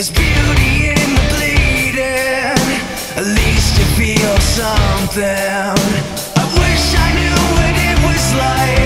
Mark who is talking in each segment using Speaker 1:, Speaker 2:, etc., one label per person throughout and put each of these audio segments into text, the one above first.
Speaker 1: There's beauty in the bleeding. At least you feel something. I wish I knew what it was like.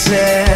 Speaker 1: said